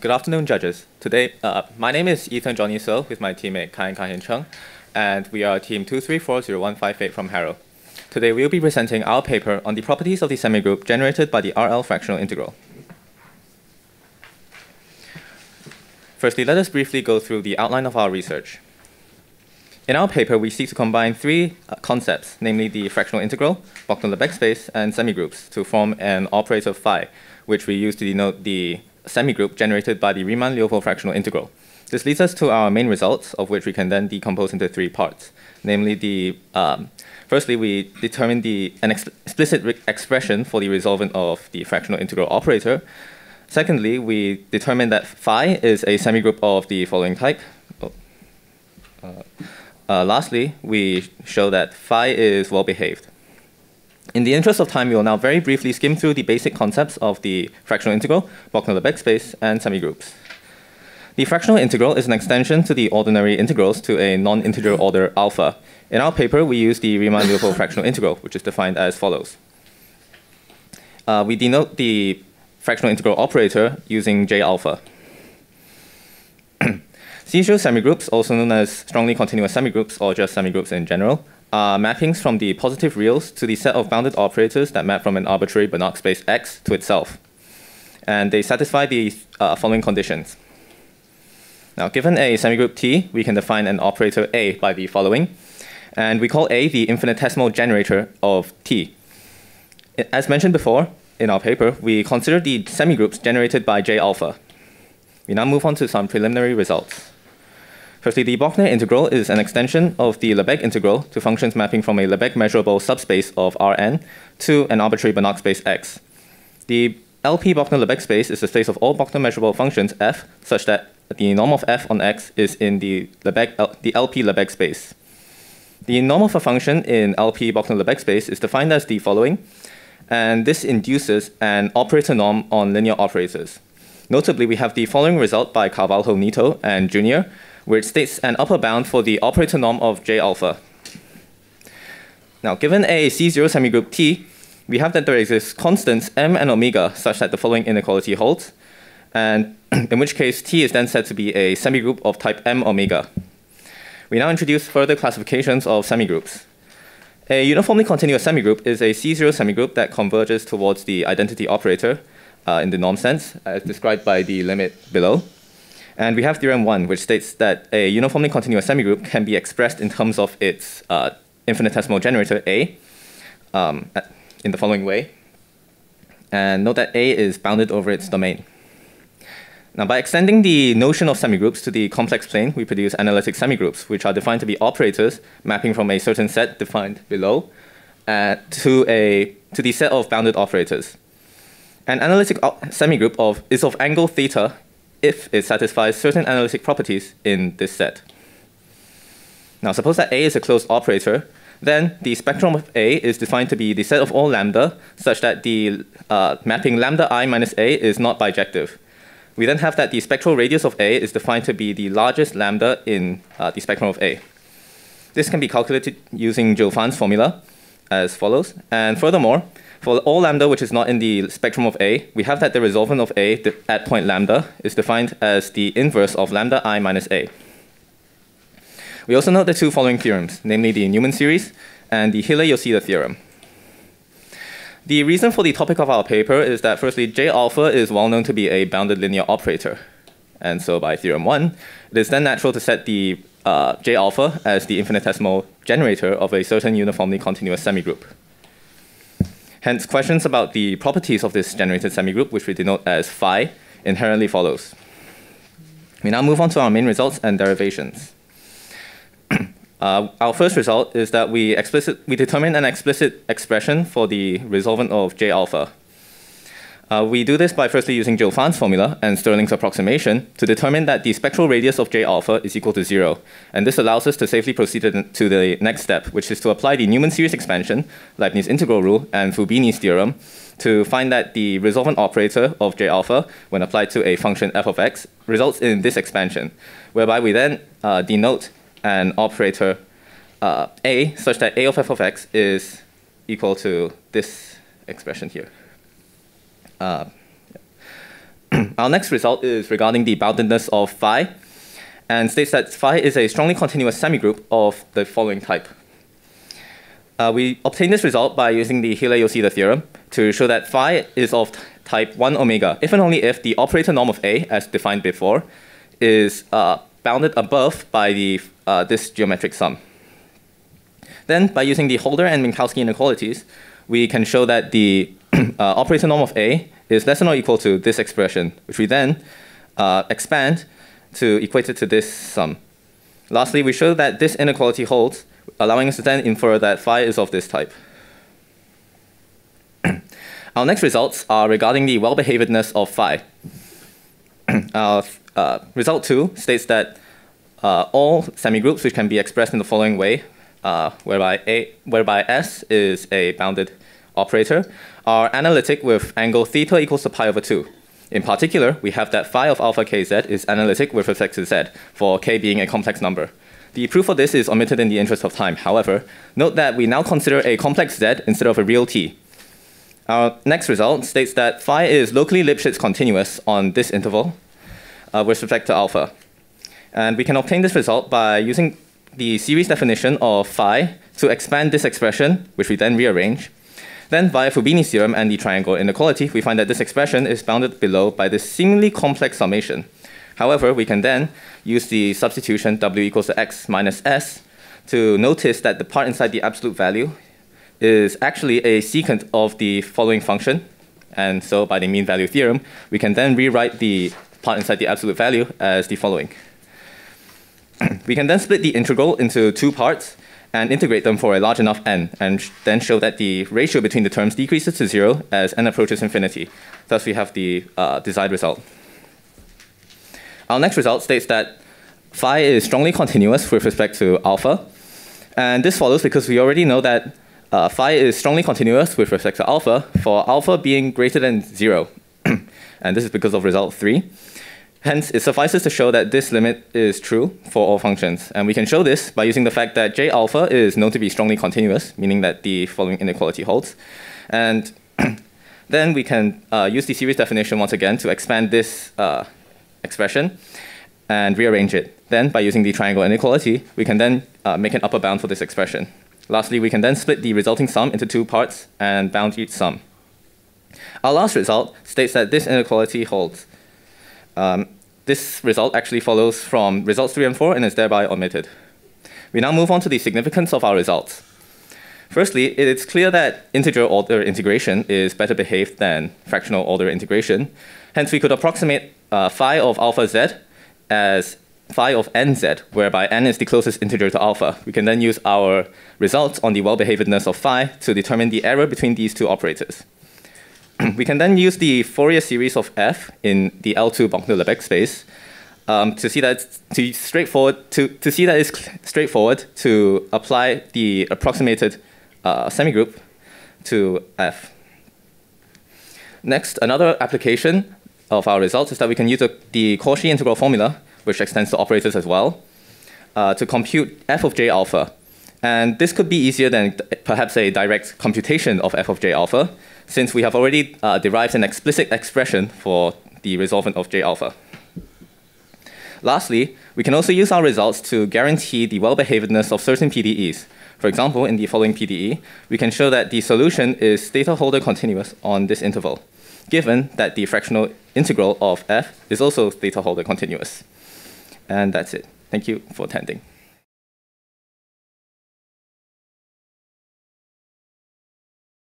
Good afternoon, judges. Today, uh, my name is Ethan Johnny So with my teammate Kai Kahin Chung, and we are team 2340158 from Harrow. Today, we'll be presenting our paper on the properties of the semigroup generated by the RL fractional integral. Firstly, let us briefly go through the outline of our research. In our paper, we seek to combine three uh, concepts, namely the fractional integral, Bochner-Lebesgue space, and semigroups to form an operator phi, which we use to denote the semigroup generated by the Riemann-Liouville fractional integral. This leads us to our main results, of which we can then decompose into three parts. Namely, the um, firstly, we determine the an ex explicit expression for the resolvent of the fractional integral operator. Secondly, we determine that phi is a semigroup of the following type. Oh. Uh, uh, lastly, we show that phi is well behaved. In the interest of time, we will now very briefly skim through the basic concepts of the fractional integral, Bochner-Lebesgue space, and semigroups. The fractional integral is an extension to the ordinary integrals to a non-integer order alpha. In our paper, we use the Riemann-Liouville fractional integral, which is defined as follows. Uh, we denote the fractional integral operator using J alpha. C-zero semigroups, also known as strongly continuous semigroups or just semigroups in general, are mappings from the positive reals to the set of bounded operators that map from an arbitrary Banach space X to itself. And they satisfy the uh, following conditions. Now, given a semigroup T, we can define an operator A by the following. And we call A the infinitesimal generator of T. As mentioned before in our paper, we consider the semigroups generated by J alpha. We now move on to some preliminary results. Firstly, the Bochner integral is an extension of the Lebesgue integral to functions mapping from a Lebesgue measurable subspace of Rn to an arbitrary Banach space X. The LP Bochner-Lebesgue space is the space of all Bochner measurable functions f such that the norm of f on x is in the, Lebesgue, the LP Lebesgue space. The norm of a function in LP Bochner-Lebesgue space is defined as the following, and this induces an operator norm on linear operators. Notably, we have the following result by Carvalho, Neto, and Junior, which states an upper bound for the operator norm of J alpha. Now, given a C0 semigroup T, we have that there exists constants m and omega such that the following inequality holds, and in which case T is then said to be a semigroup of type m omega. We now introduce further classifications of semigroups. A uniformly continuous semigroup is a C0 semigroup that converges towards the identity operator uh, in the norm sense, as described by the limit below. And we have theorem one, which states that a uniformly continuous semigroup can be expressed in terms of its uh, infinitesimal generator A um, in the following way. And note that A is bounded over its domain. Now, by extending the notion of semigroups to the complex plane, we produce analytic semigroups, which are defined to be operators mapping from a certain set defined below uh, to, a, to the set of bounded operators. An analytic semigroup of, is of angle theta if it satisfies certain analytic properties in this set. Now, suppose that A is a closed operator, then the spectrum of A is defined to be the set of all lambda, such that the uh, mapping lambda i minus A is not bijective. We then have that the spectral radius of A is defined to be the largest lambda in uh, the spectrum of A. This can be calculated using Gelfand's formula as follows. And furthermore, for all lambda which is not in the spectrum of A, we have that the resolvent of A at point lambda is defined as the inverse of lambda i minus A. We also note the two following theorems, namely the Neumann series and the Hille-Yosida theorem. The reason for the topic of our paper is that firstly, J alpha is well known to be a bounded linear operator. And so by theorem one, it is then natural to set the uh, J alpha as the infinitesimal generator of a certain uniformly continuous semigroup. Hence, questions about the properties of this generated semigroup, which we denote as phi, inherently follows. We now move on to our main results and derivations. uh, our first result is that we, explicit, we determine an explicit expression for the resolvent of J alpha. Uh, we do this by firstly using Gelfand's formula and Stirling's approximation to determine that the spectral radius of J alpha is equal to zero. And this allows us to safely proceed to the next step, which is to apply the Neumann series expansion, Leibniz integral rule, and Fubini's theorem to find that the resolvent operator of J alpha, when applied to a function f of x, results in this expansion, whereby we then uh, denote an operator uh, A such that A of f of x is equal to this expression here. Uh, our next result is regarding the boundedness of phi, and states that phi is a strongly continuous semigroup of the following type. Uh, we obtain this result by using the Hille-Yosida theorem to show that phi is of type 1 omega, if and only if the operator norm of A, as defined before, is uh, bounded above by the, uh, this geometric sum. Then, by using the Holder and Minkowski inequalities, we can show that the uh, operator norm of A is less than or equal to this expression, which we then uh, expand to equate it to this sum. Lastly, we show that this inequality holds, allowing us to then infer that phi is of this type. Our next results are regarding the well-behavedness of phi. Our uh, result 2 states that uh, all semigroups which can be expressed in the following way, uh, whereby, A, whereby S is a bounded operator, are analytic with angle theta equals to pi over 2. In particular, we have that phi of alpha kz is analytic with respect to z, for k being a complex number. The proof of this is omitted in the interest of time. However, note that we now consider a complex z instead of a real t. Our next result states that phi is locally Lipschitz continuous on this interval uh, with respect to alpha. And we can obtain this result by using the series definition of phi to expand this expression, which we then rearrange. Then, via Fubini's theorem and the triangle inequality, we find that this expression is bounded below by this seemingly complex summation. However, we can then use the substitution w equals to x minus s to notice that the part inside the absolute value is actually a secant of the following function. And so by the mean value theorem, we can then rewrite the part inside the absolute value as the following. we can then split the integral into two parts and integrate them for a large enough n, and then show that the ratio between the terms decreases to zero as n approaches infinity. Thus, we have the uh, desired result. Our next result states that phi is strongly continuous with respect to alpha, and this follows because we already know that uh, phi is strongly continuous with respect to alpha for alpha being greater than zero, and this is because of result three. Hence, it suffices to show that this limit is true for all functions. And we can show this by using the fact that J alpha is known to be strongly continuous, meaning that the following inequality holds. And then we can uh, use the series definition once again to expand this uh, expression and rearrange it. Then, by using the triangle inequality, we can then uh, make an upper bound for this expression. Lastly, we can then split the resulting sum into two parts and bound each sum. Our last result states that this inequality holds. Um, this result actually follows from results 3 and 4 and is thereby omitted. We now move on to the significance of our results. Firstly, it is clear that integer order integration is better behaved than fractional order integration. Hence, we could approximate uh, phi of alpha z as phi of nz, whereby n is the closest integer to alpha. We can then use our results on the well-behavedness of phi to determine the error between these two operators. we can then use the Fourier series of f in the L2 Bochner-Lebesgue space um, to see that to straightforward to, to see that it's straightforward to apply the approximated uh, semigroup to f. Next, another application of our results is that we can use a, the Cauchy integral formula, which extends to operators as well, uh, to compute f of j alpha. And this could be easier than perhaps a direct computation of f of j alpha, since we have already uh, derived an explicit expression for the resolvent of J alpha. Lastly, we can also use our results to guarantee the well-behavedness of certain PDEs. For example, in the following PDE, we can show that the solution is theta Holder continuous on this interval, given that the fractional integral of f is also theta Holder continuous. And that's it. Thank you for attending.